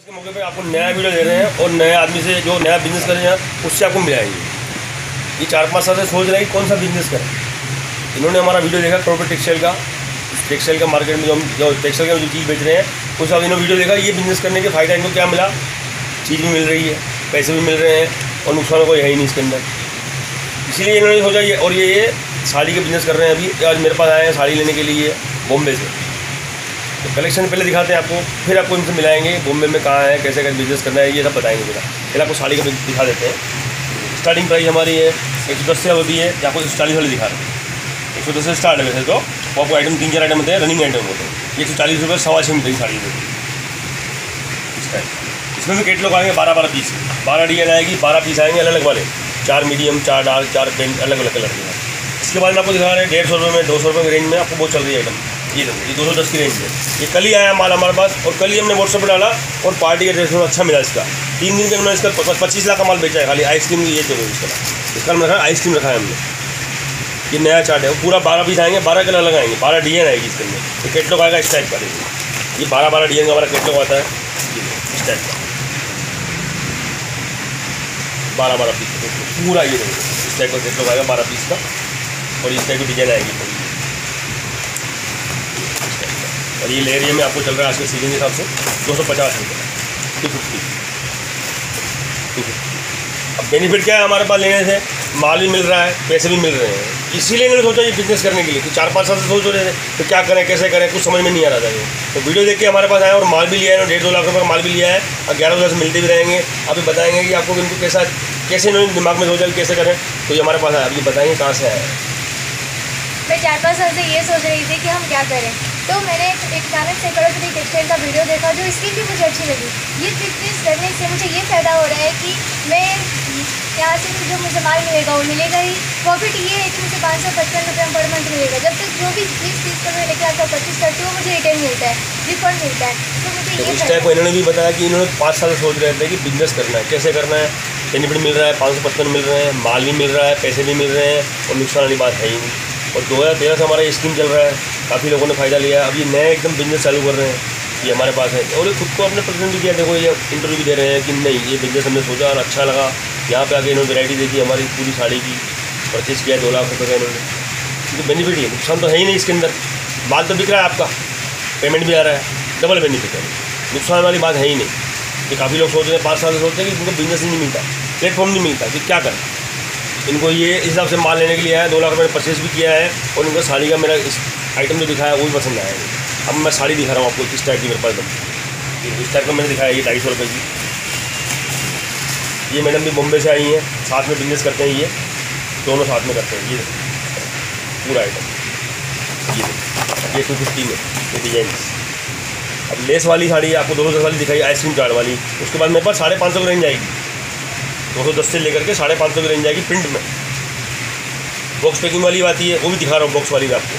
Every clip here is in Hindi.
के मौके पे आपको नया वीडियो दे रहे हैं और नए आदमी से जो नया बिज़नेस कर रहे हैं, उससे आपको मिलाएँगे ये चार पाँच साल से सोच रहे हैं कौन सा बिज़नेस करें। इन्होंने हमारा वीडियो देखा करोड़ टेक्सटाइल का। टेक्सटाइल का मार्केट में जो हम जो टेक्सटाइल का जो चीज़ बेच रहे हैं, उस हिसाब इन्होंने वीडियो देखा ये बिज़नेस करने के फ़ायदा इनको क्या मिला? चीज़ भी मिल रही है, पैसे भी मिल रहे हैं और नुकसान कोई है ही नहीं इसके अंदर। इसीलिए इन्होंने सोचा ये और ये ये साड़ी के बिज़नेस कर रहे हैं अभी। आज मेरे पास आए हैं साड़ी लेने के लिए, बॉम्बे से। तो कलेक्शन पहले दिखाते हैं आपको, फिर आपको इनसे मिलाएँगे, बॉम्बे में कहाँ है, कैसे कैसे बिज़नेस करना है, ये सब बताएँगे मेरा पहले आपको साड़ी का दिखा देते हैं। स्टार्टिंग प्राइस हमारी है, एक सौ दस से होती है आपको चालीस वाली दिखा रहे हैं। एक सौ दस से स्टार्ट है वैसे तो आपको आइटम तीन चार आइटम होते हैं रनिंग आइटम होते हैं। एक सौ चालीस रुपये सवा छः की साड़ी इसमें भी केटलॉग आएँगे बारह बारह पीस बारह डिज़ाइन आएगी बारह पीस आएँगे अलग अलग वाले। चार मीडियम चार डार्क चार पेंट अलग अलग कलर के। इसके बाद आपको दिखा रहे हैं, डेढ़ सौ रुपये में, दो सौ रुपये की रेंज में आपको बहुत चल रही है आइटम ये देखो ये दो सौ दस की रेंज में ये कल ही आया माल हमारे पास और कल ही हमने व्हाट्सएप पर डाला और पार्टी का ड्रेस अच्छा मिला इसका। तीन दिन के हमने इसका पच्चीस लाख का माल बेचा है, खाली आइसक्रीम ये देखो इसका। इसका हमने रखा आइसक्रीम रखा है हमने। ये नया चार्ट है पूरा बारह पीस आएँगे, बारह कलर लगाएँगे, बारह डिज़ाइन आएगी इसके अंदर। ये केटलॉग आएगा इस टाइप का, देखिए। ये बारह बारह डिज़ाइन का हमारा केटलॉग आता है। इस टाइप का। बारह बारह पीस पूरा ये इस टाइप का केटलॉग आएगा बारह पीस का और इस टाइप की डिज़ाइन आएगी पूरी इस टाइप का। और ये लेरिया में आपको चल रहा है आज के सीज़न के हिसाब से, दो सौ पचास रुपये। टू फिफ्टी टू फिफ्टी अब बेनिफिट क्या है हमारे पास लेने से? माल भी मिल रहा है, पैसे भी मिल रहे हैं। इसीलिए इन्होंने सोचा ये बिज़नेस करने के लिए कि चार पाँच साल से सोच रहे थे तो क्या करें, कैसे करें, कुछ समझ में नहीं आ रहा था ये। तो वीडियो देख के हमारे पास आए और माल भी लिया है, डेढ़ दो लाख रुपये माल भी लिया है, और ग्यारह सौ से मिलते भी रहेंगे। अभी बताएँगे कि आपको इनको कैसा, कैसे इन्होंने दिमाग में सोचा कैसे करें तो ये हमारे पास आया। अभी बताएँगे कहाँ से आया। मैं चार पाँच साल से ये सोच रही थी कि हम क्या करें। तो मैंने एक अचानक से करोड़पति टेक्सटाइल का वीडियो देखा जो स्कीम भी मुझे अच्छी लगी। ये बिज़नेस करने से मुझे ये फ़ायदा हो रहा है कि मैं यहाँ से जो मुझे माल मिलेगा वो मिलेगा ही। प्रॉफिट ये है कि मुझे पाँच सौ पचपन रुपये पर मंथ मिलेगा। जब तक जो भी बीस तीस का मैं लेकर आता हूँ पच्चीस करती हूँ मुझे रिटर्न मिलता है रिफंड मिलता है। तो मुझे तो ये इस टाइप को इन्होंने भी बताया कि इन्होंने पाँच साल सोच रहे थे कि बिज़नेस करना है। कैसे करना है? बेनिफिट मिल रहा है पाँच सौ पचपन मिल रहे हैं माल भी मिल रहा है पैसे भी मिल रहे हैं और नुकसान वाली बात है ही नहीं। और दो हज़ार तेरह से हमारा ये स्कीम चल रहा है। काफ़ी लोगों ने फ़ायदा लिया अब ये नया एकदम बिज़नेस चालू कर रहे हैं, ये हमारे पास है। और ये खुद को अपने प्रेजेंट भी किया देखो, ये इंटरव्यू भी दे रहे हैं कि नहीं, ये बिज़नेस हमने सोचा और अच्छा लगा। यहाँ पे आके इन्होंने वैरायटी देखी, हमारी पूरी साड़ी की परचेज़ किया, दो लाख रुपये का इन्होंने। क्योंकि बेनिफिट ही है, नुकसान तो है ही नहीं इसके अंदर। माल तो बिक रहा है आपका। पेमेंट भी आ रहा है। डबल बेनिफिट है। नुकसान वाली बात है ही नहीं। कि काफ़ी लोग सोच रहे हैं, पाँच साल से सोचते हैं कि उनको बिज़नेस ही नहीं मिलता प्लेटफॉर्म नहीं मिलता, कि क्या करें? इनको ये इस हिसाब से माल लेने के लिए आया, दो लाख रुपये परचेज भी किया है और इनको साड़ी का मेरा इस आइटम जो दिखाया है वो भी पसंद आया। है अब मैं साड़ी दिखा रहा हूँ आपको, किस टाइप की मेरे पास ये इस टाइप का मैंने दिखाया, ये ढाई सौ रुपये की। ये मैडम भी बॉम्बे से आई हैं, साथ में बिज़नेस करते हैं ये, दोनों साथ में करते हैं, ये पूरा आइटम ये ये टू फिफ्टी में, ये डिज़ाइन अब लेस वाली साड़ी आपको दो सौ वाली दिखाई आइसक्रीम चार्ट वाली, उसके बाद मेरे पास साढ़े पाँच सौ रेंज आएगी। दो सौ दस से लेकर के साढ़े पाँच सौ की रेंज आएगी प्रिंट में। बॉक्स पैकिंग वाली आती है, वो भी दिखा रहा हूँ बॉक्स वाली में आपको।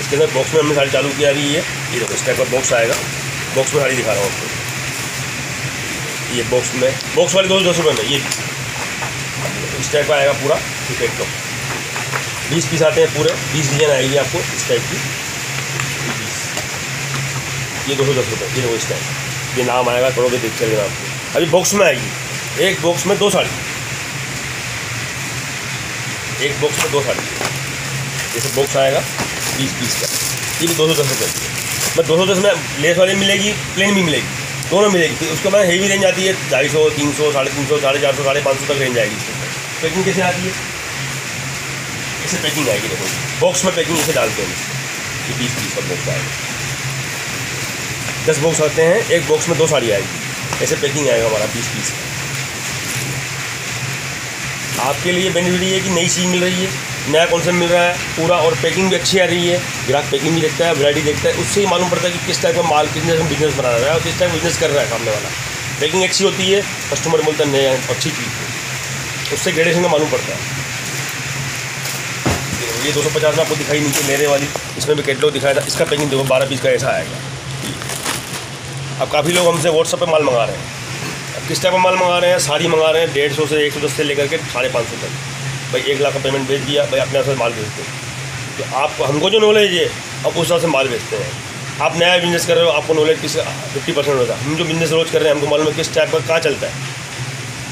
इसके अंदर बॉक्स में हमने साड़ी चालू की आ रही है। ये देखो, इस टाइप का बॉक्स आएगा। बॉक्स में साड़ी दिखा रहा हूँ आपको। ये बॉक्स में बॉक्स वाली दो सौ दस रुपये में, ये इस टाइप का आएगा पूरा, ठीक है बीस पीस आते हैं पूरे, बीस डिज़ाइन आएगी आपको इस टाइप की। ये दो सौ दस रुपये ये देखो इस टाइप ये नाम आएगा, करोगे देख चलेगा आपको। अभी बॉक्स में आएगी। एक बॉक्स में दो साड़ी। एक बॉक्स में दो साड़ी। जैसे बॉक्स आएगा, बीस पीस का। ये भी दो सौ दस रुपये मैं दो सौ दस में लेस वाली मिलेगी प्लेन भी मिलेगी। दोनों मिलेगी। फिर उसके बाद हेवी रेंज आती है ढाई सौ, तीन सौ, साढ़े तीन सौ, साढ़े चार सौ, साढ़े पाँच सौ तक रेंज आएगी इसके पैकिंग कैसे आती है? ऐसे पैकिंग आएगी देखो। बॉक्स में पैकिंग ऐसे डालते हैं। ये बीस पीस का बॉक्स आएगा। दस बॉक्स आते हैं, एक बॉक्स में दो साड़ी आएगी। ऐसे पैकिंग आएगा हमारा बीस पीस का। आपके लिए बेनिफिट ये है कि नई चीज़ मिल रही है, नया कॉन्सेप्ट मिल रहा है, पूरा और पैकिंग भी अच्छी आ रही है, ग्राहक पैकिंग भी देखता है वैरायटी देखता है, उससे ही मालूम पड़ता है कि किस टाइप का माल, किस टाइप बिज़नेस बना रहा है और किस टाइप बिज़नेस कर रहा है सामने वाला। पैकिंग अच्छी होती है कस्टमर बोलता है नया अच्छी चीज़ उससे ग्रेडेशन का मालूम पड़ता है। ये दो सौ पचास में आपको दिखाई नीचे मेरे वाली, इसमें भी कैटलॉग दिखाया था, इसका पैकिंग देखो, बारह पीस का ऐसा आएगा। अब काफ़ी लोग हमसे व्हाट्सएप पे माल मंगा रहे हैं। किस टाइप का माल मंगा रहे हैं साड़ी मंगा रहे हैं, डेढ़ सौ से एक सौ दस से लेकर के साढ़े पाँच सौ तक। भाई, एक लाख का पेमेंट भेज दिया, भाई, अपने से माल भेजते हैं। तो आप, हमको जो नॉलेज है, आप उस हिसाब से माल बेचते हैं। आप नया बिज़नेस कर रहे हो, आपको नॉलेज किस फिफ्टी परसेंट होता है। हम जो बिज़नेस रोज कर रहे हैं, हमको मालूम है किस टाइप का, कहाँ चलता है।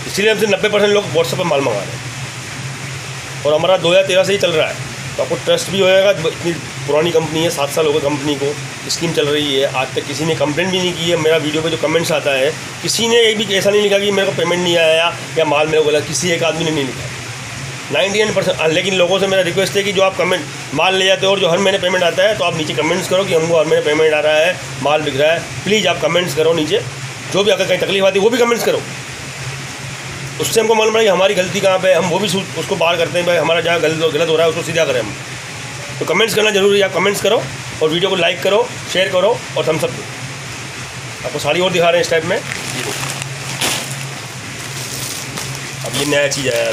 इसीलिए हमसे नब्बे परसेंट लोग व्हाट्सएप पर माल मंगा रहे हैं। और हमारा दो हज़ार तेरह से ही चल रहा है। तो आपको ट्रस्ट भी होएगा, इतनी पुरानी कंपनी है, सात साल हो गए कंपनी को। स्कीम चल रही है। आज तक किसी ने कंप्लेंट भी नहीं की है। मेरा वीडियो पे जो कमेंट्स आता है, किसी ने एक भी ऐसा नहीं लिखा कि मेरे को पेमेंट नहीं आया या माल मेरे को गलत, किसी एक आदमी ने नहीं लिखा। नाइन्टी नाइन परसेंट लेकिन लोगों से मेरा रिक्वेस्ट है कि जो आप कमेंट माल ले जाते हो और जो हर महीने पेमेंट आता है तो आप नीचे कमेंट्स करो कि हमको हर महीने पेमेंट आ रहा है, माल बिक रहा है। प्लीज़ आप कमेंट्स करो नीचे। जो भी अगर कहीं तकलीफ़ आती है, वो भी कमेंट्स करो। उससे हमको मालूम पड़ा कि हमारी गलती कहाँ पे है। हम वो भी उसको बाहर करते हैं, भाई, हमारा जहाँ गलत गलत हो रहा है, उसको सीधा करें हम। तो कमेंट्स करना ज़रूरी है। आप कमेंट्स करो और वीडियो को लाइक करो शेयर करो और थम्स दो आपको साड़ी और दिखा रहे हैं इस टाइप में। अब ये नया चीज़ आया।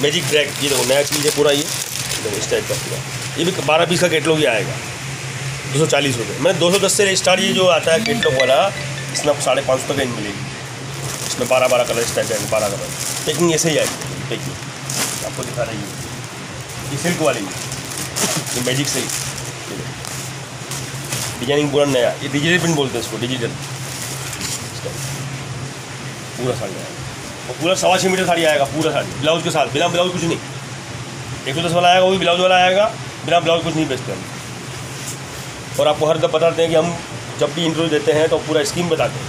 मैजिक ड्रैग ये देखो, नया चीज़ है पूरा ये। देखो, इस टाइप का पूरा। ये भी बारह पीस का केटलॉग ही आएगा। दो सौ चालीस रुपये मैंने दो सौ दस से स्टार्ट ये जो आता है केटलॉग वाला, इसमें आपको साढ़े पाँच सौ तक मिलेगी। इसमें बारह बारह कलर इस टाइप के बारह कलर पैकिंग ऐसे ही आएगी। पैकिंग आपको दिखा रही है। ये सिल्क वाली। है ये मैजिक से डिज़ाइनिंग पूरा नया। ये डिजिटल प्रिंट बोलते हैं इसको डिजिटल पूरा साड़ी आएगा और पूरा सवा छः मीटर साड़ी आएगा, पूरा साड़ी। ब्लाउज के साथ बिना ब्लाउज कुछ नहीं। एक सौ दस वाला आएगा, वो भी ब्लाउज वाला आएगा, बिना ब्लाउज कुछ नहीं बेचते हम। और आपको हर दफ़ बताते हैं कि हम जब भी इंटरव्यू देते हैं तो पूरा स्कीम बताते हैं।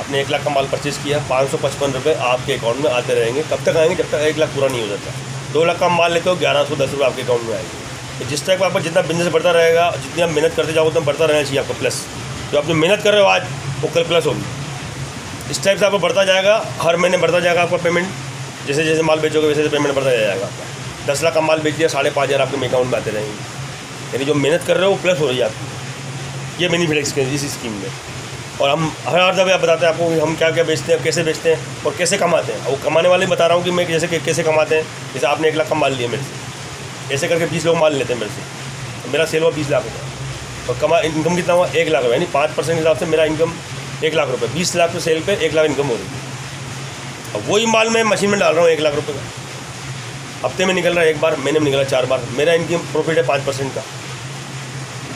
आपने एक लाख का माल परचेज़ किया, पाँच सौ पचपन रुपये आपके अकाउंट में आते रहेंगे। कब तक आएँगे? जब तक एक लाख पूरा नहीं हो जाता। दो लाख का माल लेते हो, ग्यारह सौ, दस रुपये आपके अकाउंट में आएगी। तो जिस टाइप आपका जितना बिज़नेस बढ़ता रहेगा, जितनी आप मेहनत करते जाओ उतना बढ़ता रहना चाहिए आपका प्लस जो आप जो मेहनत कर रहे हो आज, वो कल प्लस होगी। इस टाइप से आपको बढ़ता जाएगा, हर महीने बढ़ता जाएगा आपका पेमेंट जैसे जैसे माल बेचोगे, वैसे वैसे पेमेंट बढ़ता जाएगा आपका। दस लाख का माल बेच दिया, साढ़े पाँच हज़ार आपके अकाउंट में आते रहेंगे। यानी जो मेहनत कर रहे हो, वो प्लस हो रही है आपकी। ये है इसके, इस स्कीम में। और हम हर हर दफ़े आप बताते हैं आपको कि हम क्या क्या बेचते हैं, कैसे बेचते हैं और कैसे कमाते हैं। वो कमाने वाले बता रहा हूँ कि मैं जैसे कैसे कमाते हैं, जैसे आपने एक लाख का माल लिया मेरे से। ऐसे करके बीस लोग माल लेते हैं मेरे से। तो मेरा सेल हुआ बीस लाख रुपये और कमा इनकम कितना हुआ? एक लाख रुपये यानी पाँच परसेंट के हिसाब से मेरा इनकम एक लाख रुपये बीस लाख पे सेल पर एक लाख इनकम हो रही है। अब वही माल मैं मशीन में डाल रहा हूँ एक लाख रुपये का। हफ़्ते में निकल रहा है एक बार, महीने में निकल रहा है चार बार। मेरा इनकम प्रॉफिट है पाँच परसेंट का।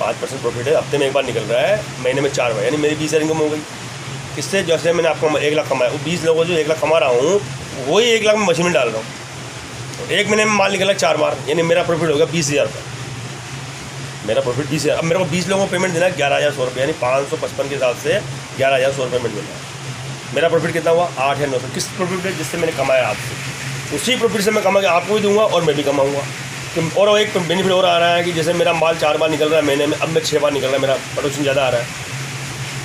पाँच परसेंट प्रॉफिट है। हफ़्ते में एक बार निकल रहा है। महीने में चार बार, यानी मेरी बीस हज़ार इनकम हो गई। इससे जैसे मैंने आपको एक लाख कमाया। वो बीस लोगों जो एक लाख कमा रहा हूँ, वही एक लाख में मशीन में डाल रहा हूँ। तो एक महीने में माल निकला चार बार, यानी मेरा प्रॉफिट हो गया बीस हज़ार रुपये मेरा प्रॉफिट बीस अब मेरे को बीस लोगों को पेमेंट देना है ग्यारह हज़ार सौ रुपये, यानी पाँच सौ पचपन के हिसाब से ग्यारह हज़ार सौ पेमेंट देना है मेरा प्रॉफिट कितना हुआ? आठ हज़ार नौ सौ। किस प्रॉफिट है जिससे मैंने कमाया आपसे? उसी प्रॉफिट से मैं कमा के आपको भी दूँगा और मैं भी कमाऊँगा। और एक बेनिफिट और आ रहा है कि जैसे मेरा माल चार बार निकल रहा है महीने में, अब मैं छः बार निकल रहा है, मेरा प्रोडक्शन ज़्यादा आ रहा है।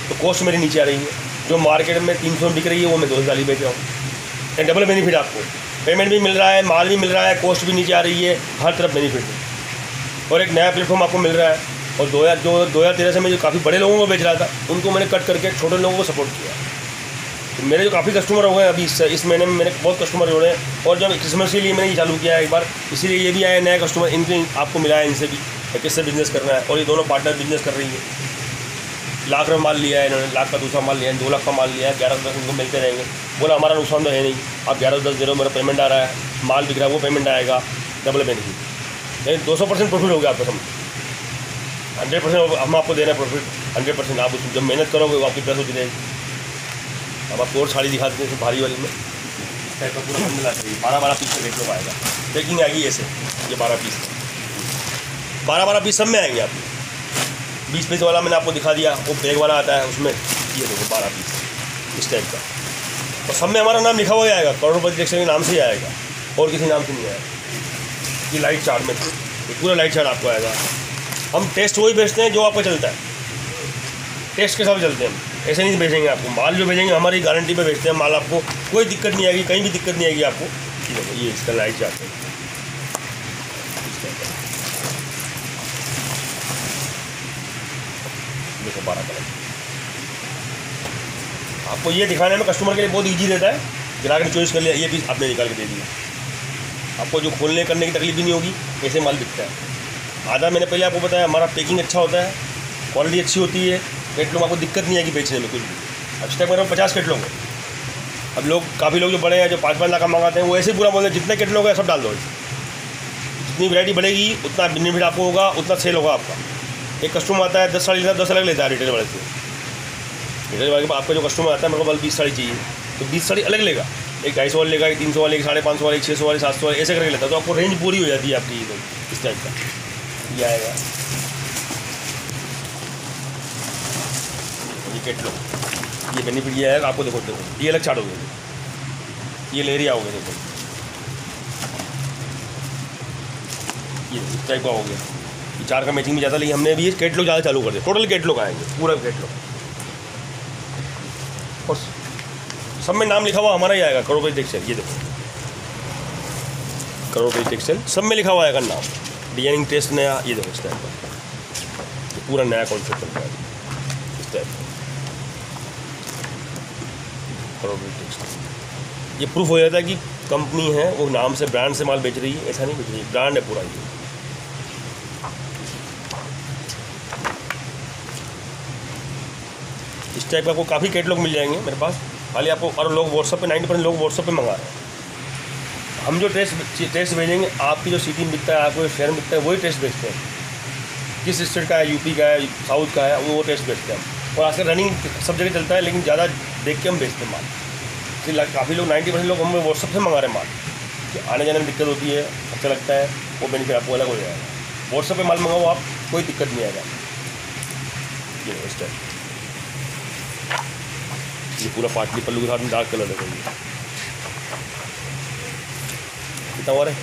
तो कॉस्ट मेरी नीचे आ रही है। जो मार्केट में तीन सौ बिक रही है, वो मैं दो सौ चालीस बेच रहा हूँ। डबल बेनिफिट आपको। पेमेंट भी मिल रहा है, माल भी मिल रहा है कॉस्ट भी नीचे आ रही है, हर तरफ़ बेनिफिट और एक नया प्लेटफॉर्म आपको मिल रहा है। और दो हज़ार दो हज़ार तेरह से मैं जो काफ़ी बड़े लोगों को बेच रहा था, उनको मैंने कट करके छोटे लोगों को सपोर्ट किया। तो मेरे जो काफ़ी कस्टमर हो गए अभी इस इस महीने में, मेरे बहुत कस्टमर जुड़े हैं। और जब क्रिसमस के लिए मैंने ये चालू किया है एक बार, इसीलिए ये भी आए नया कस्टमर इनके आपको मिला है इनसे भी किससे बिज़नेस करना है। और ये दोनों पार्टनर बिज़नेस कर रही है। लाख रुपये माल लिया है इन्होंने, लाख का दूसरा माल लिया है, दो लाख का माल लिया है, ग्यारह दस इनको मिलते रहेंगे। बोला, हमारा नुकसान तो है नहीं, आप ग्यारह दस दे रहे हो, मेरा पेमेंट आ रहा है, माल बिक रहा है, वो पेमेंट आएगा डबल बेनिफिट यानी दो सौ परसेंट प्रॉफिट हो गया आपका समझ हंड्रेड परसेंट हम आपको दे रहे हैं प्रॉफिट हंड्रेड परसेंट आप उसमें जब मेहनत करोगे, वो आपकी प्लस होती रहेगी अब आपको और साड़ी दिखा देते हैं भारी वाली में। इस टाइप का पूरा बंडल आ चाहिए बारह बारह पीस का देख लो आएगा। पैकिंग आएगी ऐसे ये बारह पीस। बारह बारह पीस सब में आएँगे आपको बीस पीस वाला मैंने आपको दिखा दिया वो बैग वाला आता है उसमें। ये देखो बारह पीस इस टाइप का। और सब में हमारा नाम लिखा हुआ आएगा करोड़पति टेक्सटाइल के नाम से ही आएगा और किसी नाम से नहीं आएगा ये लाइट चार्ट में ये पूरा लाइट चार्ट आपको आएगा। हम टेस्ट वही बेचते हैं जो आपको चलता है। टेस्ट के साथ चलते हैं हम। ऐसे नहीं भेजेंगे आपको। माल जो भेजेंगे, हमारी गारंटी पे भेजते हैं। माल आपको कोई दिक्कत नहीं आएगी, कहीं भी दिक्कत नहीं आएगी आपको। ये इसका लाइट चार्ट है। देखो, बारह कलर आपको ये दिखाने में कस्टमर के लिए बहुत ईजी रहता है। ग्राहक ने चॉइस कर लिया, ये पीस आपने निकाल के दे दिया। आपको जो खोलने करने की तकलीफ़ भी नहीं होगी कैसे माल बिकता है। आधा मैंने पहले आपको बताया, हमारा पैकिंग अच्छा होता है क्वालिटी अच्छी होती है। कैटलॉग आपको दिक्कत नहीं आएगी बेचने में कुछ भी। अब इस टाइम मेरे पचास कैटलॉग है अब लोग, काफ़ी लोग जो बड़े हैं, जो पाँच पाँच लाख का मंगाते हैं, वो ऐसे पूरा बोलते हैं, जितने कैटलॉग है, सब डाल दो। जितनी वैरायटी बढ़ेगी, उतना बेनिफिट आपको होगा, उतना सेल होगा आपका। एक कस्टमर आता है, दस साड़ी लेता है, दस अलग लेता है रिटेल वाले से। रिटेल वाले के आपका जो कस्टमर आता है, मेरे को बल बीस साड़ी चाहिए। तो बीस साड़ी अलग लेगा। एक ढाई सौ वाली लेगा, एक तीन सौ वाली, एक साढ़े पाँच सौ वाली छः सौ वाली, सात सौ वाली, ऐसे करके लेता है। तो आपको रेंज पूरी हो जाती है आपकी, इस टाइप का। ये आएगा। ये कैटलॉग ये बेनिफिट ये आएगा आपको देखो देखो, ये अलग हो गया ये ले रही आओगे देखो। ये टाइप का हो गया। ये चार का मैचिंग भी ज़्यादा लेकिन हमने ये कैटलॉग ज़्यादा चालू कर दिया टोटल कैटलॉग आएँगे, पूरा कैटलॉग और सब में नाम लिखा हुआ हमारा ही आएगा करोड़पति टेक्सटाइल ये देखो। करोड़पति टेक्सटाइल सब में लिखा हुआ आएगा नाम। डिज़ाइनिंग टेस्ट नया, ये देखो इस टाइप का। पूरा नया कॉन्सेप्ट है इस टाइप का। करोड़पति टेक्सटाइल ये प्रूफ हो जाता है कि कंपनी है, वो नाम से ब्रांड से माल बेच रही है, ऐसा नहीं बेच रही ब्रांड है पूरा ये। इस टाइप का आपको काफ़ी कैटलॉग मिल जाएँगे मेरे पास। खाली आपको और लोग व्हाट्सअप पे नाइन्टी परसेंट लोग व्हाट्सअप पे मंगा रहे हैं। हम जो टेस्ट टेस्ट भेजेंगे, आपकी जो सिटी में बिकता है, आपको जो शहर में बिकता है, वही टेस्ट बेचते हैं। किस स्टेट का है यूपी का है साउथ का है, वो टेस्ट बेचते हैं। और आजकल रनिंग सब जगह चलता है, लेकिन ज़्यादा देख के हम बेचते माल। इसलिए काफ़ी लोग नाइन्टी परसेंट लोग हम व्हाट्सअप से मंगा रहे माल। कि आने जाने में दिक्कत होती है अच्छा लगता है, वो बेनिफिट आपको अलग हो जाएगा। व्हाट्सअप पे माल मंगाओ आप, कोई दिक्कत नहीं आएगा। ये इस टाइप ये पूरा पाटली पल्लू के साथ में डार्क कलर है कितना और है?